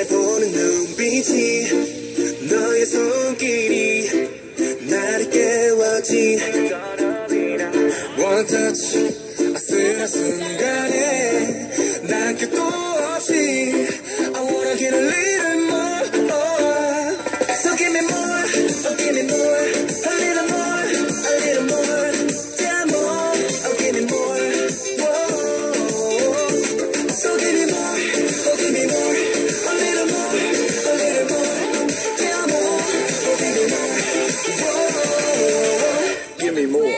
날 보는 눈빛이 너의 손길이 나를 깨웠지. One touch 아슬한 순간에 난 끝도 없이 anymore.